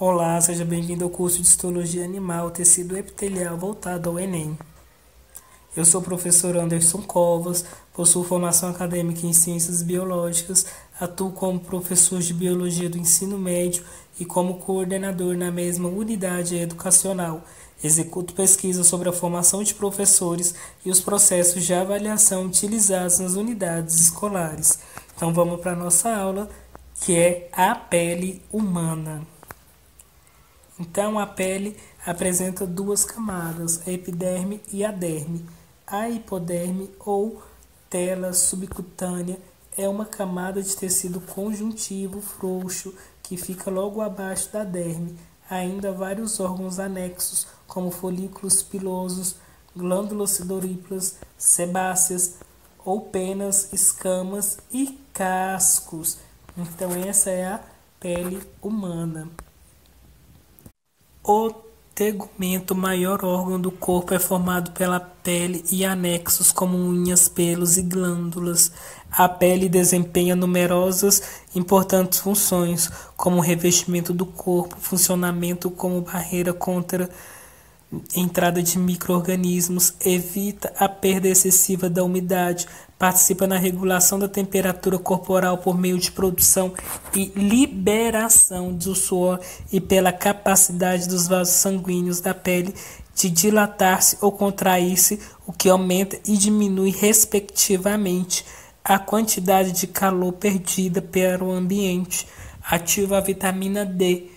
Olá, seja bem-vindo ao curso de Histologia Animal, tecido epitelial voltado ao Enem. Eu sou o professor Anderson Covas, possuo formação acadêmica em Ciências Biológicas, atuo como professor de Biologia do Ensino Médio e como coordenador na mesma unidade educacional. Executo pesquisas sobre a formação de professores e os processos de avaliação utilizados nas unidades escolares. Então vamos para a nossa aula, que é a pele humana. Então a pele apresenta duas camadas, a epiderme e a derme. A hipoderme ou tela subcutânea é uma camada de tecido conjuntivo frouxo que fica logo abaixo da derme. Ainda vários órgãos anexos, como folículos pilosos, glândulas sidoríparas, sebáceas ou penas, escamas e cascos. Então essa é a pele humana. O tegumento, maior órgão do corpo, é formado pela pele e anexos como unhas, pelos e glândulas. A pele desempenha numerosas importantes funções, como revestimento do corpo, funcionamento como barreira contra entrada de microorganismos, evita a perda excessiva da umidade, participa na regulação da temperatura corporal por meio de produção e liberação do suor e pela capacidade dos vasos sanguíneos da pele de dilatar-se ou contrair-se, o que aumenta e diminui respectivamente a quantidade de calor perdida para o ambiente. Ativa a vitamina D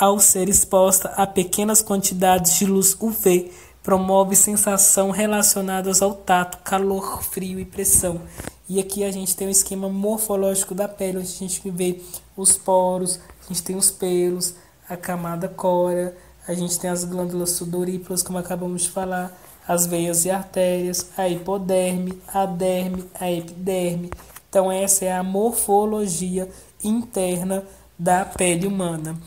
ao ser exposta a pequenas quantidades de luz UV, promove sensação relacionadas ao tato, calor, frio e pressão. E aqui a gente tem um esquema morfológico da pele, onde a gente vê os poros, a gente tem os pelos, a camada córea, a gente tem as glândulas sudoríparas, como acabamos de falar, as veias e artérias, a hipoderme, a derme, a epiderme. Então essa é a morfologia interna da pele humana.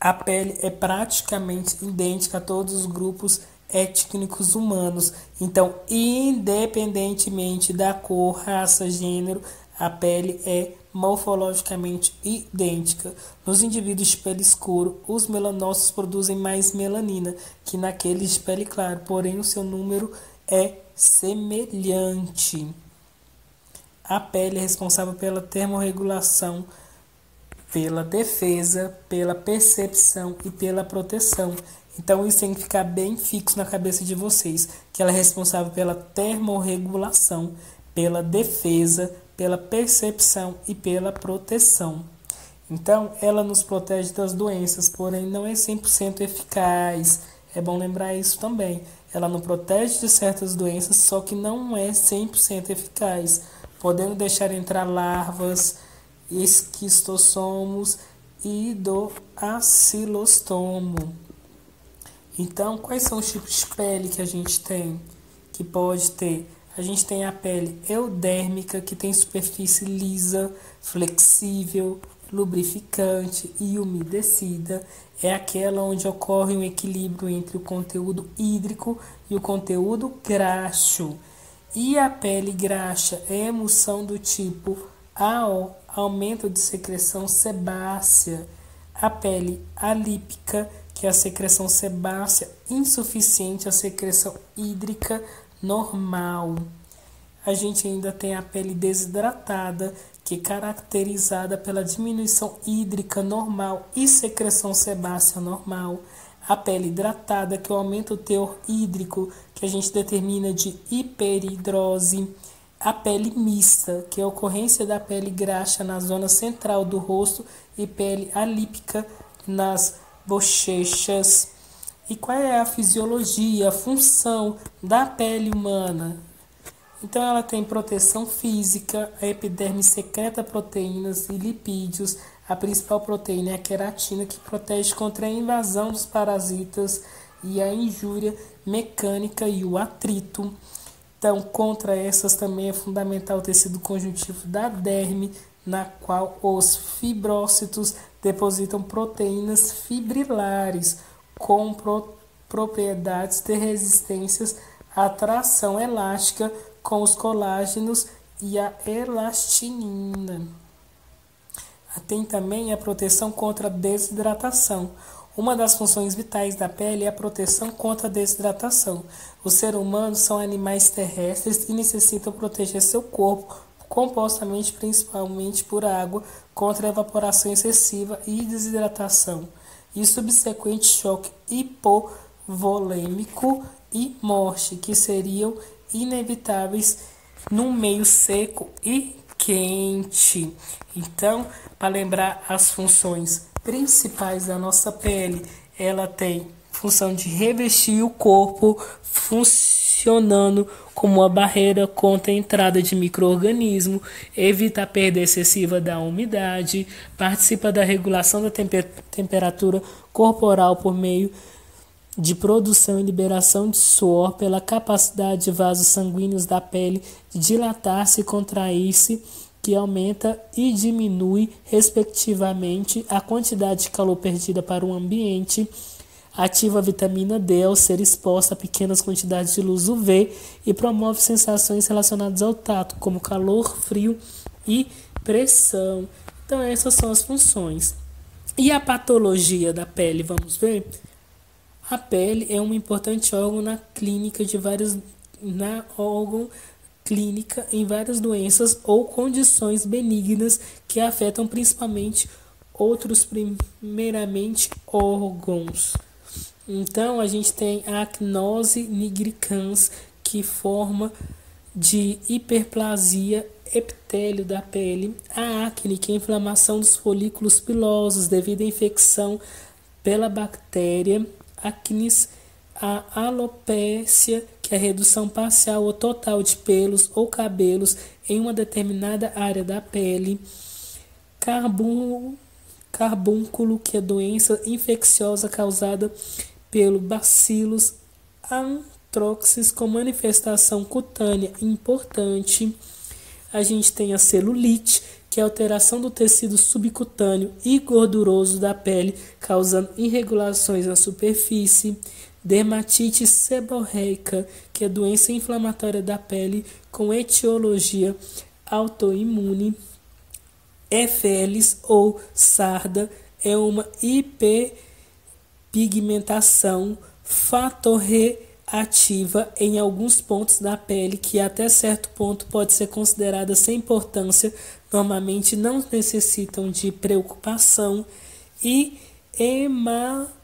A pele é praticamente idêntica a todos os grupos étnicos humanos. Então, independentemente da cor, raça, gênero, a pele é morfologicamente idêntica. Nos indivíduos de pele escuro, os melanócitos produzem mais melanina que naqueles de pele clara, porém o seu número é semelhante. A pele é responsável pela termorregulação pela defesa, pela percepção e pela proteção. Então isso tem que ficar bem fixo na cabeça de vocês, que ela é responsável pela termorregulação, pela defesa, pela percepção e pela proteção. Então, ela nos protege das doenças, porém não é 100% eficaz. É bom lembrar isso também. Ela não protege de certas doenças, só que não é 100% eficaz, podendo deixar entrar larvas, esquistossomos e do acilostomo. Então, quais são os tipos de pele que a gente tem? Que pode ter. A gente tem a pele eudérmica, que tem superfície lisa, flexível, lubrificante e umedecida. É aquela onde ocorre um equilíbrio entre o conteúdo hídrico e o conteúdo graxo. E a pele graxa é emulsão do tipo AO, aumento de secreção sebácea, a pele alípica, que é a secreção sebácea insuficiente, a secreção hídrica normal. A gente ainda tem a pele desidratada, que é caracterizada pela diminuição hídrica normal e secreção sebácea normal. A pele hidratada, que é o aumento do teor hídrico, que a gente determina de hiperidrose a pele mista, que é a ocorrência da pele graxa na zona central do rosto e pele alípica nas bochechas. E qual é a fisiologia, a função da pele humana? Então ela tem proteção física, a epiderme secreta proteínas e lipídios. A principal proteína é a queratina, que protege contra a invasão dos parasitas e a injúria mecânica e o atrito. Então, contra essas também é fundamental o tecido conjuntivo da derme, na qual os fibrócitos depositam proteínas fibrilares com pro propriedades de resistências à tração elástica com os colágenos e a elastinina. Tem também a proteção contra desidratação. Uma das funções vitais da pele é a proteção contra a desidratação. Os seres humanos são animais terrestres e necessitam proteger seu corpo compostamente, principalmente por água, contra evaporação excessiva e desidratação e subsequente choque hipovolêmico e morte, que seriam inevitáveis num meio seco e quente. Então, para lembrar as funções principais da nossa pele, ela tem função de revestir o corpo, funcionando como uma barreira contra a entrada de microorganismo, evita a perda excessiva da umidade, participa da regulação da temper temperatura corporal por meio de produção e liberação de suor pela capacidade de vasos sanguíneos da pele dilatar-se e contrair-se, que aumenta e diminui, respectivamente, a quantidade de calor perdida para o ambiente. Ativa a vitamina D ao ser exposta a pequenas quantidades de luz UV e promove sensações relacionadas ao tato, como calor, frio e pressão. Então, essas são as funções. E a patologia da pele, vamos ver? A pele é um importante órgão na clínica de várias na órgão clínica em várias doenças ou condições benignas que afetam principalmente outros primeiramente órgãos. Então a gente tem a acnose nigricans que forma de hiperplasia epitélio da pele, a acne, que é a inflamação dos folículos pilosos devido à infecção pela bactéria acnes, a alopécia, que é a redução parcial ou total de pelos ou cabelos em uma determinada área da pele, carbúnculo, que é doença infecciosa causada pelo bacilos anthracis com manifestação cutânea importante. A gente tem a celulite, que é alteração do tecido subcutâneo e gorduroso da pele, causando irregulações na superfície. Dermatite seborreica, que é doença inflamatória da pele com etiologia autoimune. Efeles ou sarda é uma hiperpigmentação fatorre ativa em alguns pontos da pele que até certo ponto pode ser considerada sem importância, normalmente não necessitam de preocupação, e hema,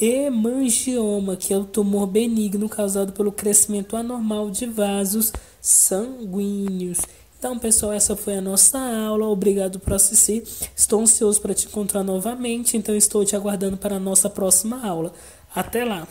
hemangioma, que é o tumor benigno causado pelo crescimento anormal de vasos sanguíneos. Então, pessoal, essa foi a nossa aula. Obrigado por assistir. Estou ansioso para te encontrar novamente, então estou te aguardando para a nossa próxima aula. Até lá!